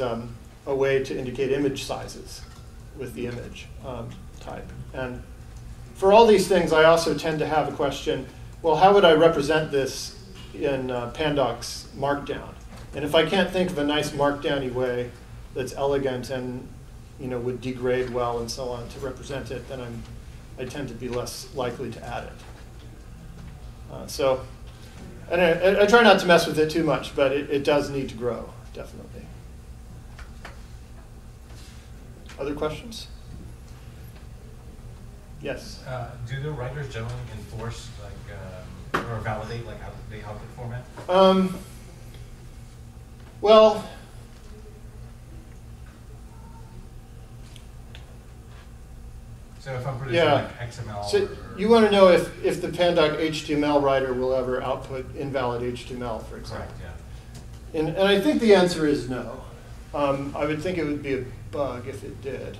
um, a way to indicate image sizes with the image um, type. And for all these things, I also tend to have a question, well, how would I represent this in uh, Pandocs Markdown? And if I can't think of a nice markdowny way that's elegant and you know, would degrade well and so on to represent it, then I'm, I tend to be less likely to add it. Uh, so, and I, I, try not to mess with it too much, but it, it does need to grow, definitely. Other questions? Yes. Uh, do the writers generally enforce like um, or validate like out, the output format? Um, well, so if I'm producing yeah. like XML. So you want to know if, if the Pandoc HTML writer will ever output invalid HTML, for example. Correct. Yeah. And, and I think the answer is no. Um, I would think it would be a bug if it did.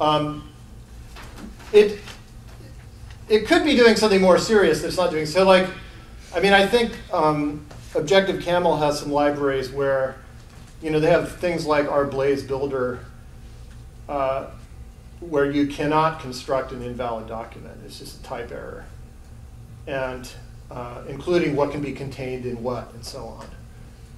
Um, it, it could be doing something more serious that's not doing so. Like, I mean, I think um, Objective Caml has some libraries where, you know, they have things like our Blaze Builder, uh, where you cannot construct an invalid document. It's just a type error, and uh, including what can be contained in what and so on.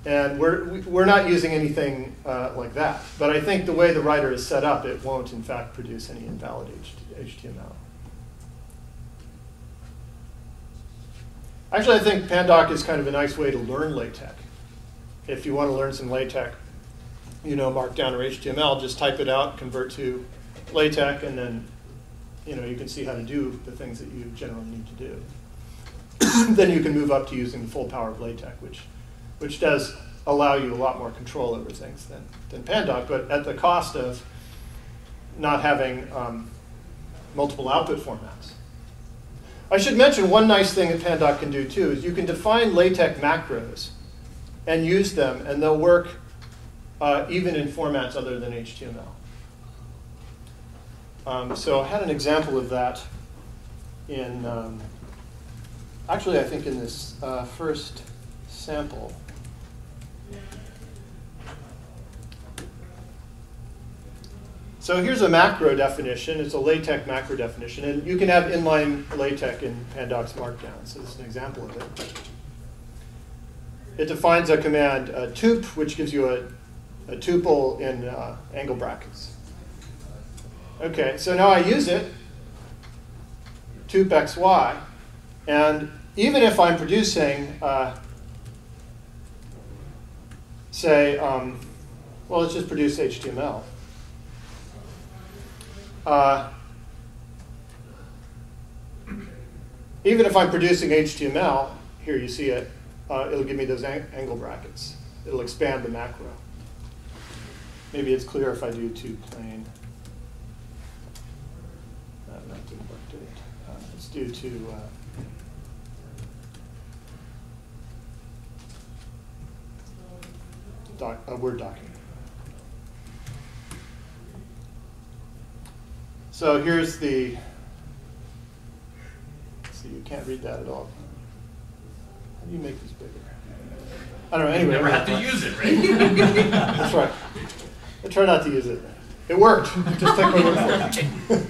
And we're, we're not using anything uh, like that. But I think the way the writer is set up, it won't, in fact, produce any invalid HTML. Actually, I think Pandoc is kind of a nice way to learn LaTeX. If you want to learn some LaTeX, you know, Markdown or HTML, just type it out, convert to LaTeX, and then you know, you can see how to do the things that you generally need to do. then you can move up to using the full power of LaTeX, which which does allow you a lot more control over things than, than Pandoc, but at the cost of not having um, multiple output formats. I should mention one nice thing that Pandoc can do too is you can define LaTeX macros and use them, and they'll work uh, even in formats other than HTML. Um, so I had an example of that in, um, actually I think in this uh, first sample. So here's a macro definition. It's a LaTeX macro definition. And you can have inline LaTeX in Pandocs Markdown. So this is an example of it. It defines a command, uh, tup, which gives you a, a tuple in uh, angle brackets. Okay, so now I use it, tup xy, and even if I'm producing, uh, say, um, well, let's just produce HTML. Uh, even if I'm producing HTML, here you see it, uh, it'll give me those ang angle brackets. It'll expand the macro. Maybe it's clear if I do two plain. Uh, that didn't work, did it? Uh, let's do two. Uh, doc, a Word document. So here's the, see, you can't read that at all. How do you make this bigger? I don't know, anyway. You never have to use it, right? That's right. I try not to use it. It worked, just take my word for it.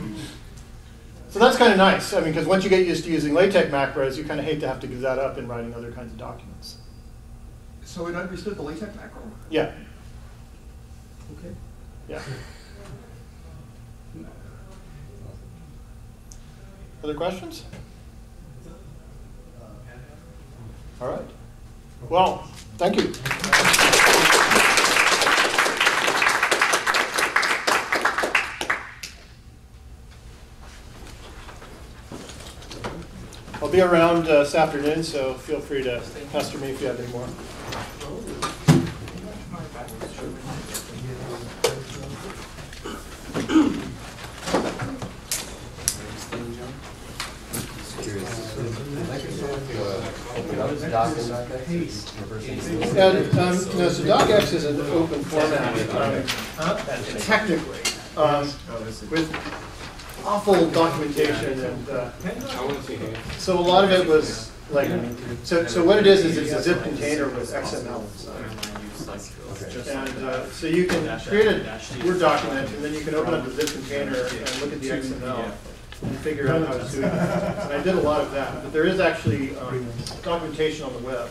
so that's kind of nice, I mean, because once you get used to using LaTeX macros, you kind of hate to have to give that up in writing other kinds of documents. So it understood the LaTeX macro? Yeah, Okay. yeah. Other questions? All right. Well, thank you. I'll be around uh, this afternoon, so feel free to pester me if you have any more. And, um, no, so docx is an open format, um, technically, um, with awful documentation and, uh, so a lot of it was like, so, so what it is, is it's a zip container with XML. And uh, so you can create a Word document, and then you can open up the zip container and look at the XML and figure out how to do it. And I did a lot of that, but there is actually um, documentation on the web.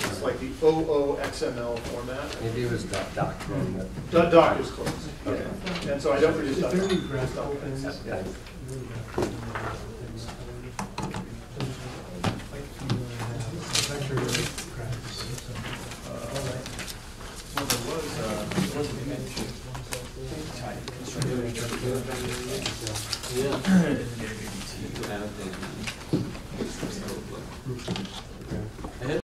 It's like the OOXML format. Maybe it was doc, doc, then, Dot doc is close. Okay. And so I don't produce dot If doc. any it's graph documents. opens, yeah. Well, there was, uh, there was an entry. Yeah.